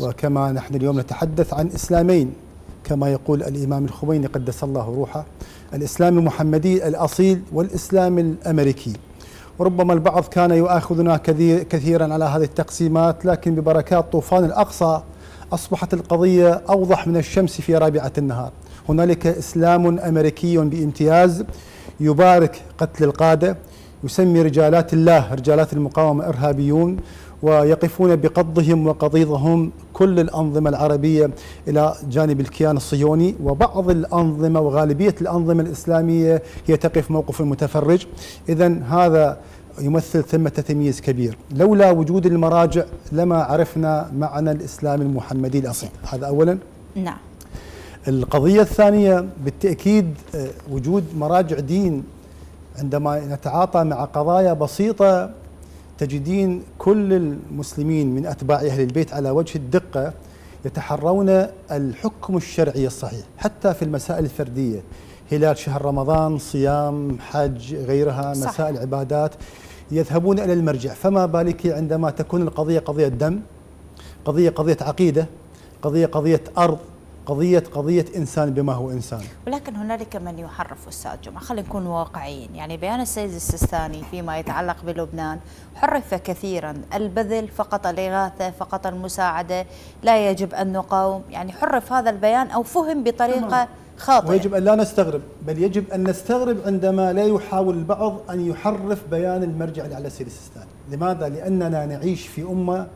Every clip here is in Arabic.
وكما نحن اليوم نتحدث عن إسلامين. كما يقول الإمام الخميني قدس الله روحه الإسلام المحمدي الأصيل والإسلام الأمريكي. وربما البعض كان يؤاخذنا كثيرا على هذه التقسيمات لكن ببركات طوفان الأقصى أصبحت القضية أوضح من الشمس في رابعة النهار. هنالك إسلام أمريكي بامتياز يبارك قتل القادة يسمي رجالات الله رجالات المقاومة إرهابيون ويقفون بقضهم وقضيضهم كل الأنظمة العربية إلى جانب الكيان الصهيوني. وبعض الأنظمة وغالبية الأنظمة الإسلامية هي تقف موقف المتفرج. إذا هذا يمثل ثمة تمييز كبير. لولا وجود المراجع لما عرفنا معنى الإسلام المحمدي الأصيل. هذا أولا. نعم. القضية الثانية بالتأكيد آه، وجود مراجع دين. عندما نتعاطى مع قضايا بسيطة تجدين كل المسلمين من أتباع أهل البيت على وجه الدقة يتحرون الحكم الشرعي الصحيح حتى في المسائل الفردية هلال شهر رمضان صيام حج غيرها صح. مسائل عبادات يذهبون إلى المرجع فما بالك عندما تكون القضية قضية دم قضية قضية عقيدة قضية قضية أرض قضية قضية إنسان بما هو إنسان. ولكن هنالك من يحرف أستاذ جمعة. خلينا نكون واقعيين. يعني بيان السيد السيستاني فيما يتعلق بلبنان حرف كثيرا. البذل فقط الإغاثة فقط المساعدة لا يجب أن نقاوم. يعني حرف هذا البيان أو فهم بطريقة خاطئة. ويجب أن لا نستغرب بل يجب أن نستغرب عندما لا يحاول البعض أن يحرف بيان المرجع على السيد السيستاني. لماذا؟ لأننا نعيش في أمة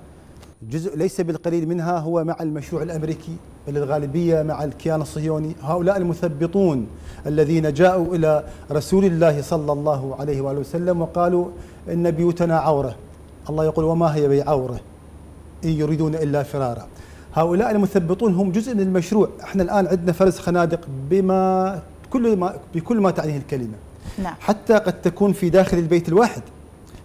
جزء ليس بالقليل منها هو مع المشروع الأمريكي. بل الغالبيه مع الكيان الصهيوني، هؤلاء المثبطون الذين جاءوا إلى رسول الله صلى الله عليه وآله وسلم وقالوا إن بيوتنا عورة. الله يقول وما هي بعورة إن يريدون إلا فرارا. هؤلاء المثبطون هم جزء من المشروع، إحنا الآن عندنا فرز خنادق بما كل ما بكل ما تعنيه الكلمة. نعم. حتى قد تكون في داخل البيت الواحد.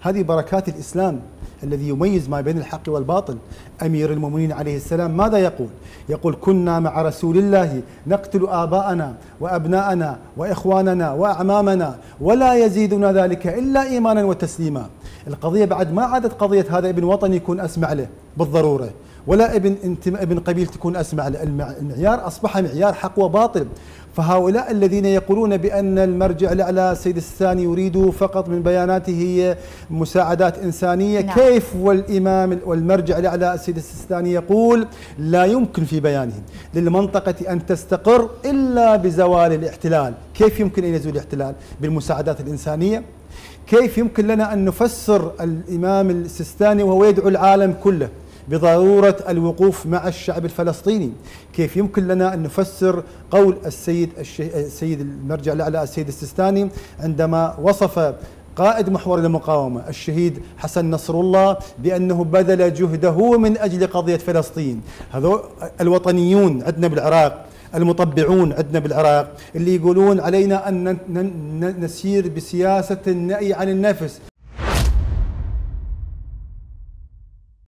هذه بركات الإسلام الذي يميز ما بين الحق والباطل. أمير المؤمنين عليه السلام ماذا يقول؟ يقول كنا مع رسول الله نقتل آباءنا وأبناءنا وإخواننا وأعمامنا ولا يزيدنا ذلك إلا إيمانا وتسليما. القضية بعد ما عادت قضية هذا ابن وطن يكون أسمع له بالضرورة. ولا ابن ابن قبيل تكون أسمع له. المعيار أصبح معيار حق وباطل. فهؤلاء الذين يقولون بأن المرجع الأعلى سيد الثاني يريد فقط من بياناته مساعدات إنسانية نعم. كيف والإمام والمرجع الأعلى السيد الثاني يقول لا يمكن في بيانه للمنطقة أن تستقر إلا بزوال الاحتلال؟ كيف يمكن أن يزول الاحتلال بالمساعدات الإنسانية؟ كيف يمكن لنا أن نفسر الإمام السيستاني وهو يدعو العالم كله؟ بضرورة الوقوف مع الشعب الفلسطيني. كيف يمكن لنا أن نفسر قول السيد السيد المرجع الأعلى السيد السيستاني عندما وصف قائد محور المقاومة الشهيد حسن نصر الله بأنه بذل جهده من أجل قضية فلسطين. هذو الوطنيون عندنا بالعراق المطبعون عندنا بالعراق اللي يقولون علينا أن نسير بسياسة النأي عن النفس.